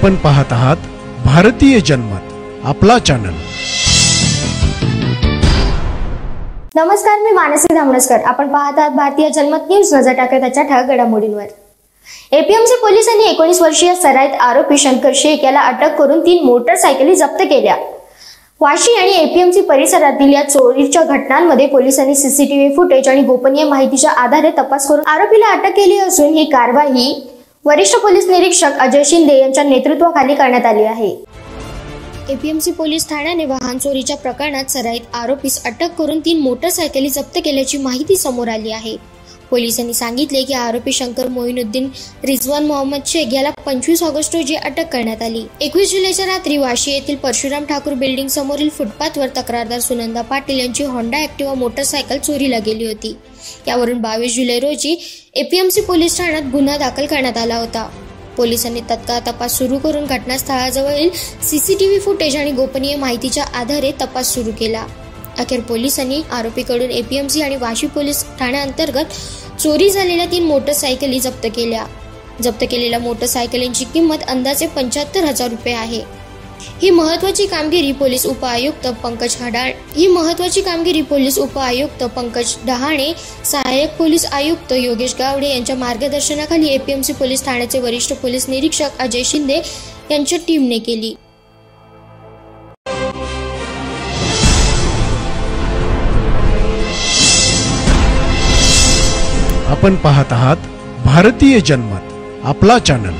आपण पाहत आहात भारतीय जनमत आपला चॅनल नमस्कार मी मानसी धामणसकर. आपण पाहत आहात भारतीय जन्मत न्यूज नजर टाकत त्याच्या ठळक घडामोडींवर. एपीएमसी पोलिसांनी एकोणीस वर्षीय सराईत आरोपी शंकर शेख याला अटक करून तीन मोटरसायकली जप्त केल्या. वाशी आणि एपीएमसी परिसरातील या चोरीच्या घटनांमध्ये पोलिसांनी सीसीटीव्ही फुटेज आणि गोपनीय माहितीच्या आधारे तपास करून आरोपीला अटक केली असून ही कारवाई वरिष्ठ पोलीस निरीक्षक अजय शिंदे यांच्या नेतृत्वाखाली करण्यात आली आहे. एपीएमसी पोलीस ठाण्याने वाहन चोरीच्या प्रकरणात सराईत आरोपीस अटक करून तीन मोटरसायकली जप्त केल्याची माहिती समोर आली आहे. पोलिसांनी सांगितले की आरोपी शंकर मोईनुद्दीन रिझवान मोहम्मद शेख याला पंचवीस ऑगस्ट रोजी अटक करण्यात आली. एकवीस जुलैच्या रात्री वाशी येथील परशुराम ठाकूर बिल्डिंग समोरील फुटपाथवर तक्रारदार सुनंदा पाटील यांची होंडा ऍक्टिव्हा मोटरसायकल चोरीला गेली होती. यावरून बावीस जुलै रोजी एपीएमसी पोलीस ठाण्यात गुन्हा दाखल करण्यात आला होता. पोलिसांनी तत्काळ तपास सुरू करून घटनास्थळाजवळील सीसीटीव्ही फुटेज आणि गोपनीय माहितीच्या आधारे तपास सुरू केला. अखेर पोलिसांनी आरोपीकडून एपीएमसी आणि वाशी पोलीस ठाण्याअंतर्गत चोरी झालेल्या तीन मोटरसायकली जप्त केल्या. जप्त केलेल्या मोटरसायकलींची किंमत अंदाजे पंच्याहत्तर हजार रुपये आहे. ही महत्वाची कामगिरी पोलीस उपआयुक्त पंकज हडाळ ही महत्वाची कामगिरी पोलीस उपआयुक्त पंकज डहाणे सहाय्यक पोलीस आयुक्त योगेश गावडे यांच्या मार्गदर्शनाखाली एपीएमसी पोलीस ठाण्याचे वरिष्ठ पोलीस निरीक्षक अजय शिंदे यांच्या टीमने केली. आपण पाहत आहात भारतीय जनमत आपला चॅनल